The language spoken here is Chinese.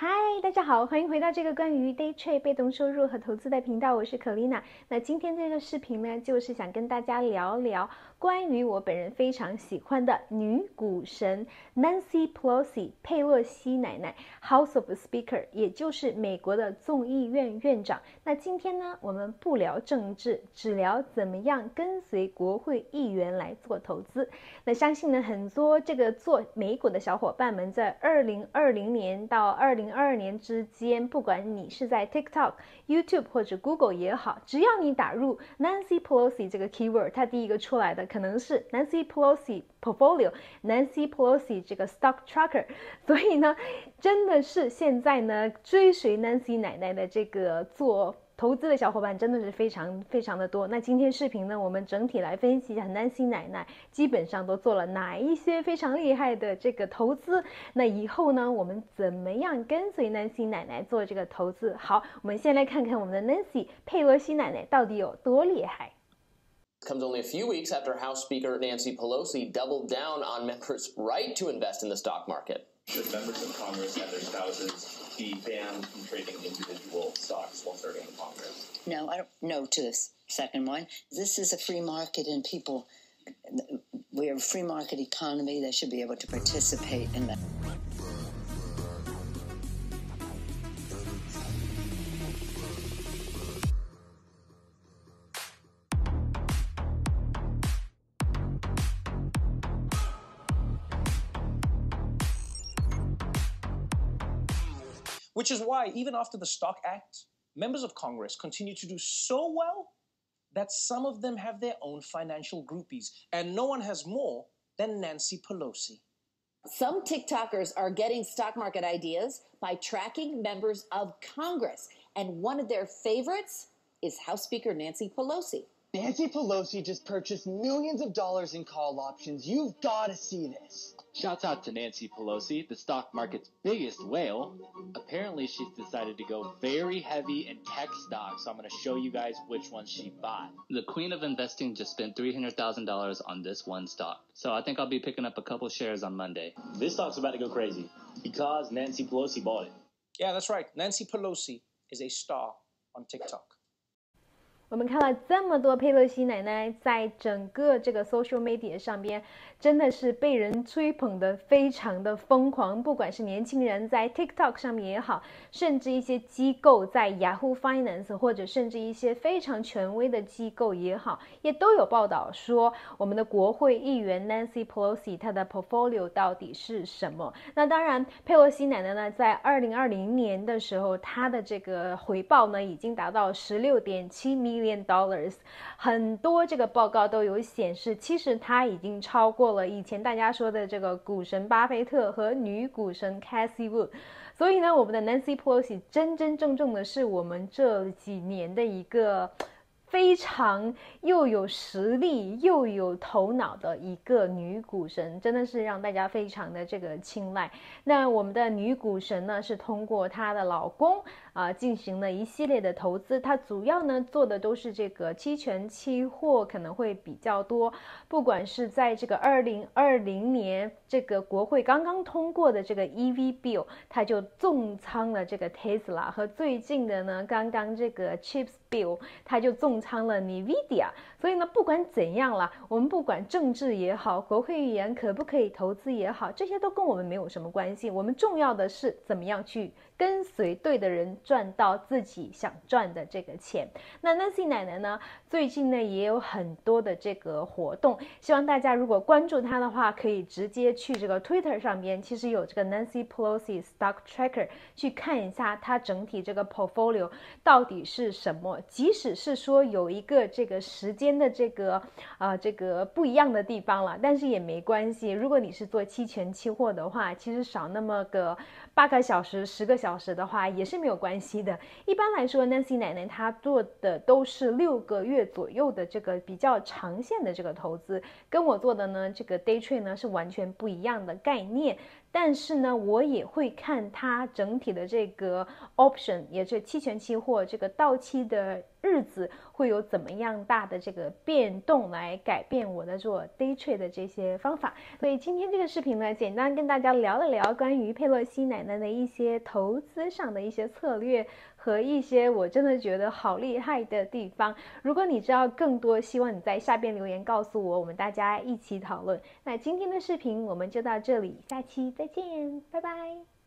Hi. 嗨大家好，欢迎回到这个关于 day trade 被动收入和投资的频道，我是可丽娜。那今天这个视频呢，就是想跟大家聊聊。关于我本人非常喜欢的女股神 Nancy Pelosi 佩洛西奶奶 House of Speaker，也就是美国的众议院院长。那今天呢，我们不聊政治，只聊怎么样跟随国会议员来做投资。那相信呢，很多这个做美股的小伙伴们，在二零二零年到二零二二年之间，不管你是在 TikTok、YouTube 或者 Google 也好，只要你打入 Nancy Pelosi 这个 keyword，它第一个出来的。可能是 Nancy Pelosi portfolio，Nancy Pelosi 这个 stock tracker，所以呢，真的是现在呢追随 Nancy 奶奶的这个做投资的小伙伴真的是非常非常的多。那今天视频呢，我们整体来分析一下 Nancy 奶奶基本上都做了哪一些非常厉害的这个投资。那以后呢，我们怎么样跟随 Nancy 奶奶做这个投资？好，我们先来看看我们的 Nancy 佩洛西奶奶到底有多厉害。Comes only a few weeks after House Speaker Nancy Pelosi doubled down on members' right to invest in the stock market. Should members of Congress and their spouses be banned from trading individual stocks while serving in Congress? No, I don't. No to this second one. This is a free market, and people. We are a free market economy. They should be able to participate in that. Which is why, even after the Stock Act, members of Congress continue to do so well that some of them have their own financial groupies, and no one has more than Nancy Pelosi. Some TikTokers are getting stock market ideas by tracking members of Congress, and one of their favorites is House Speaker Nancy Pelosi. Nancy Pelosi just purchased millions of dollars in call options. You've got to see this. Shouts out to Nancy Pelosi, the stock market's biggest whale. Apparently, she's decided to go very heavy in tech stocks, so I'm going to show you guys which ones she bought. The queen of investing just spent $300,000 on this one stock, so I think I'll be picking up a couple shares on Monday. This stock's about to go crazy because Nancy Pelosi bought it. Yeah, that's right. Nancy Pelosi is a star on TikTok. 我们看了这么多佩洛西奶奶在整个这个 social media 上边，真的是被人吹捧的非常的疯狂。不管是年轻人在 TikTok 上面也好，甚至一些机构在 Yahoo Finance 或者甚至一些非常权威的机构也好，也都有报道说，我们的国会议员 Nancy Pelosi 她的 portfolio 到底是什么？那当然，佩洛西奶奶呢，在二零二零年的时候，她的这个回报呢，已经达到十六点七 million。dollars，很多这个报告都有显示，其实他已经超过了以前大家说的这个股神巴菲特和女股神 Cassie Wood。所以呢，我们的 Nancy Pelosi 真真正正的是我们这几年的一个。非常又有实力又有头脑的一个女股神，真的是让大家非常的这个青睐。那我们的女股神呢，是通过她的老公啊进行了一系列的投资。它主要呢做的都是这个期权期货，可能会比较多。不管是在这个二零二零年这个国会刚刚通过的这个 EV bill，他就重仓了这个 Tesla，和最近的呢刚刚这个 Chips bill，他就重。仓了 Nvidia，所以呢，不管怎样啦，我们不管政治也好，国会议员可不可以投资也好，这些都跟我们没有什么关系。我们重要的是怎么样去跟随对的人，赚到自己想赚的这个钱。那 Nancy 奶奶呢，最近呢也有很多的这个活动，希望大家如果关注她的话，可以直接去这个 Twitter 上边，其实有这个 Nancy Pelosi Stock Tracker 去看一下它整体这个 portfolio 到底是什么，即使是说。有一个这个时间的这个啊这个不一样的地方了，但是也没关系。如果你是做期权期货的话，其实少那么个八个小时、十个小时的话也是没有关关系的。一般来说，Nancy 奶奶她做的都是六个月左右的这个比较长线的这个投资，跟我做的呢这个 day trade 呢是完全不一样的概念。但是呢，我也会看它整体的这个 option，也是期权期货这个到期的日子会有怎么样大的这个变动来改变我的做 day trade 的这些方法。所以今天这个视频呢，简单跟大家聊了聊关于佩洛西奶奶的一些投资上的一些策略和一些我真的觉得好厉害的地方。如果你知道更多，希望你在下边留言告诉我，我们大家一起讨论。那今天的视频我们就到这里，下期再见，拜拜。